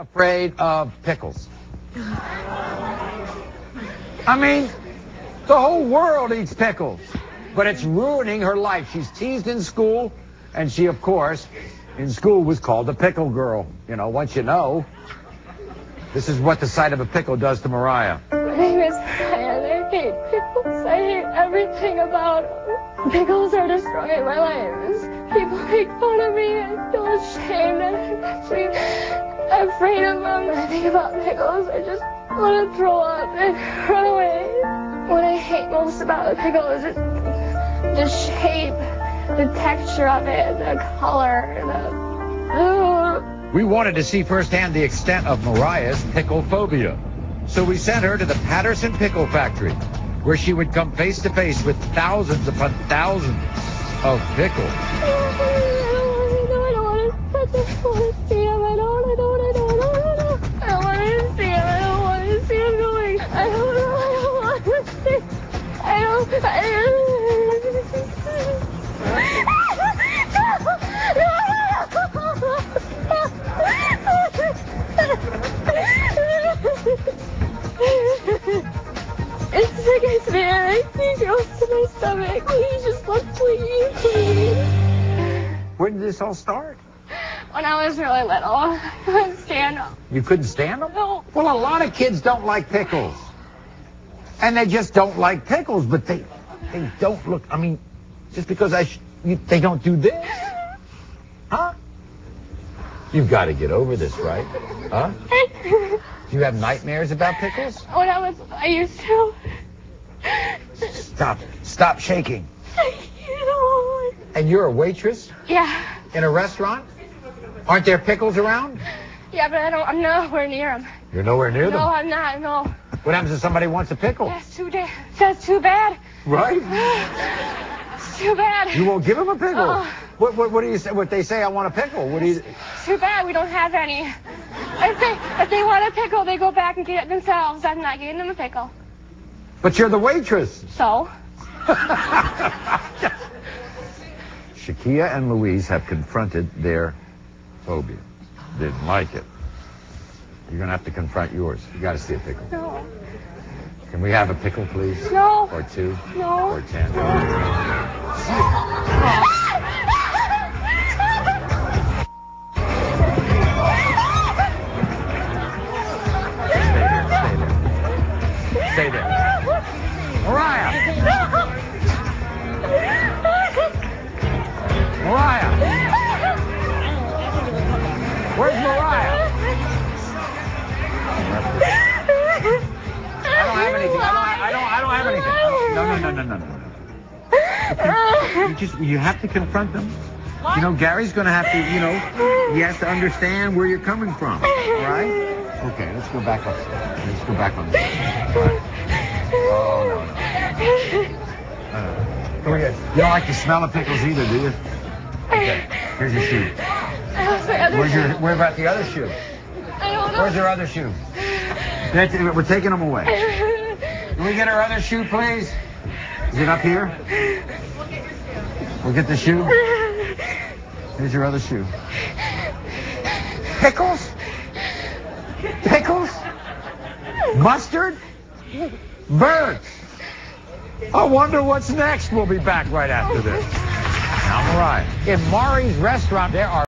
afraid of pickles? I mean, the whole world eats pickles, but it's ruining her life. She's teased in school, and she, of course, in school was called the pickle girl. You know, once you know, this is what the sight of a pickle does to Mariah. My name is Ryan. I hate pickles. I hate everything about them. Pickles are destroying my life. People make fun of me. I feel ashamed. I'm actually afraid of them. When I think about pickles, I just want to throw up and run away. What I hate most about a pickle is the shape, the texture of it, the color, the... We wanted to see firsthand the extent of Mariah's pickle phobia. So we sent her to the Patterson Pickle Factory, where she would come face to face with thousands upon thousands of pickles. Oh, I don't want to touch him. I don't want to see him. I don't, I don't. It's sick man. I see goes to my stomach. Please just look, please, please. Where did this all start? When I was really little, I couldn't stand up. You couldn't stand them? No. Well, a lot of kids don't like pickles. And they just don't like pickles, but they they don't look, I mean, just because I, sh- you, they don't do this? Huh? You've got to get over this, right? Huh? Do you have nightmares about pickles? When I was, I used to. Stop. Stop shaking. And you're a waitress yeah, in a restaurant? Aren't there pickles around? yeah, but I don't. I'm nowhere near them. You're nowhere near No, them. No, I'm not. No, What happens if somebody wants a pickle? that's too That's too bad. Right? It's too bad. You won't give them a pickle. Oh. What, what, what do you say? What they say? I want a pickle. What do you? Too bad we don't have any. If they if they want a pickle, they go back and get it themselves. I'm not getting them a pickle. But you're the waitress. So Shakia and Louise have confronted their phobia. Didn't like it. You're gonna have to confront yours. You got to see a pickle. no, Can we have a pickle, please? no, Or two? no. Or ten? Stay there. Stay there. Stay there. Mariah. Mariah. Where's Mariah? No, no, no, no, no, no. You just. You have to confront them. You know, Gary's going to have to. You know, he has to understand where you're coming from. All right? Okay. Let's go back upstairs. Let's go back on. this. Oh no. no. no. Come here. You don't like the smell of pickles either, do you? Okay. Here's your shoe. How's my other Where's your? Where about the other shoe? I don't know. Where's your other shoe? That's- We're taking them away. Can we get her other shoe, please? Is it up here? We'll get your shoe. We'll get the shoe. Here's your other shoe. Pickles? Pickles? Mustard? Birds? I wonder what's next. We'll be back right after this. Now, Mariah. In Mari's restaurant, there are